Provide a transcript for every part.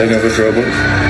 looking for trouble. Oh,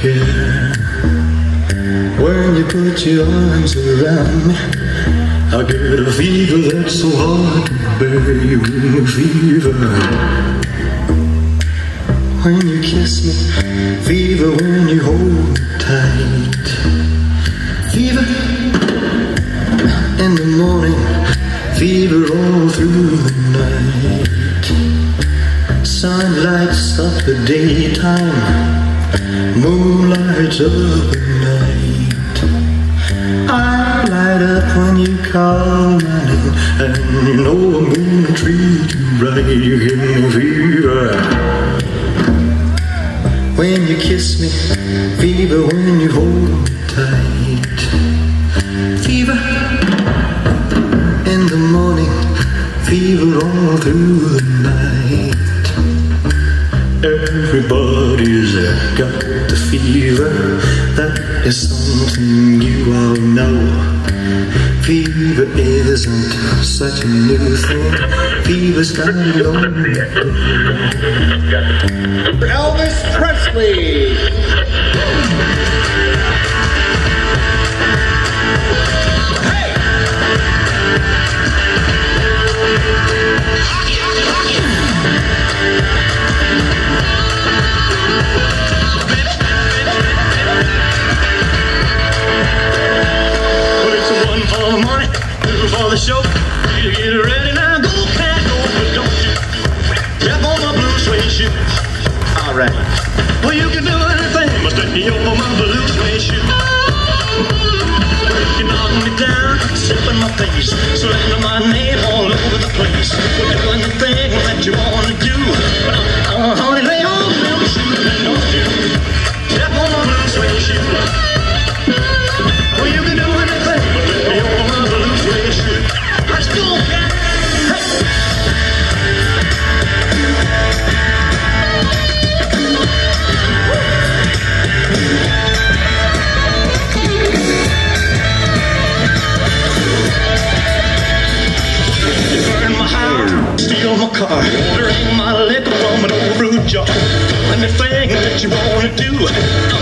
care. When you put your arms around me, I get a fever that's so hard to bear. You fever. When you kiss me, fever when you hold me tight. Fever in the morning, fever all through the night. Sun lights up the daytime, moon lights up the night. I light up when you call my name, and you know I'm gonna treat you right. You give me fever. When you kiss me, fever when you hold me tight. Fever in the morning, fever all through the night. Everybody's got the fever, that is something you all know. Fever isn't such a new thing, Fever's started long ago. Elvis Presley. My car, drain my liquor from an old brew jar. Anything that you wanna do,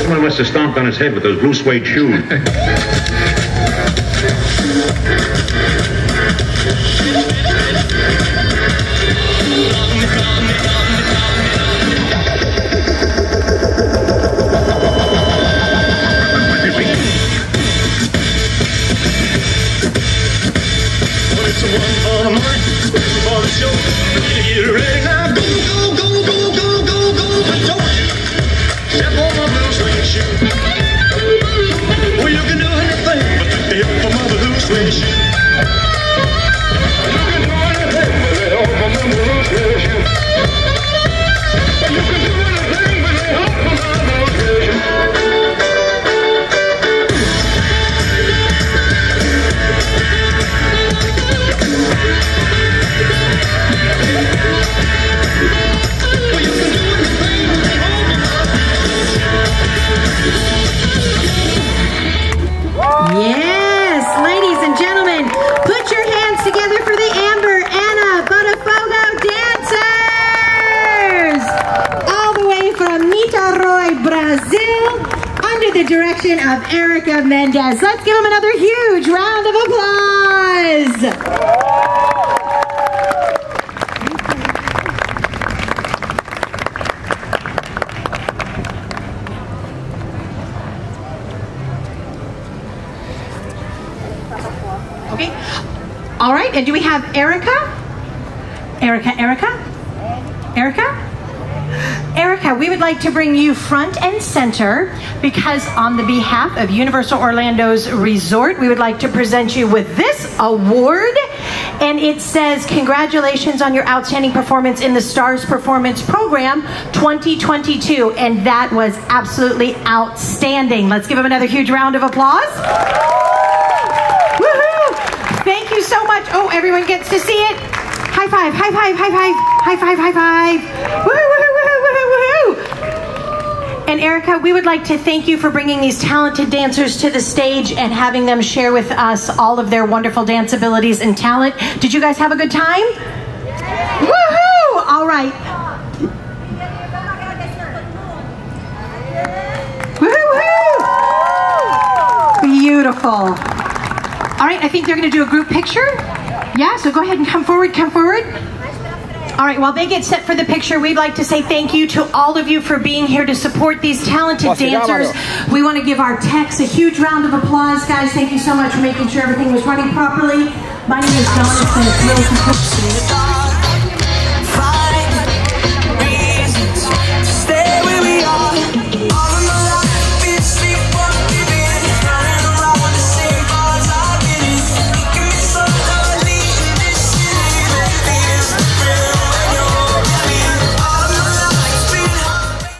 Someone must have stomped on his head with those blue suede shoes. Mendez. Let's give them another huge round of applause! Okay, All right, And do we have Erica? Erica, Erica? Erica? Erica, we would like to bring you front and center because, on the behalf of Universal Orlando's resort, we would like to present you with this award. And it says, Congratulations on your outstanding performance in the STARS Performance Program 2022. And that was absolutely outstanding. Let's give him another huge round of applause. Thank you so much. Oh, everyone gets to see it. High five, high five, high five, high five, high five. Woohoo, woohoo, woohoo, woohoo, woohoo. And Erica, we would like to thank you for bringing these talented dancers to the stage and having them share with us all of their wonderful dance abilities and talent. Did you guys have a good time? Woohoo! All right. Woohoo! Beautiful. All right, I think they're going to do a group picture. Yeah, so go ahead and come forward, come forward. All right, while they get set for the picture, we'd like to say thank you to all of you for being here to support these talented dancers. We want to give our techs a huge round of applause. Guys, thank you so much for making sure everything was running properly. My name is Dawn. It's been a thrill to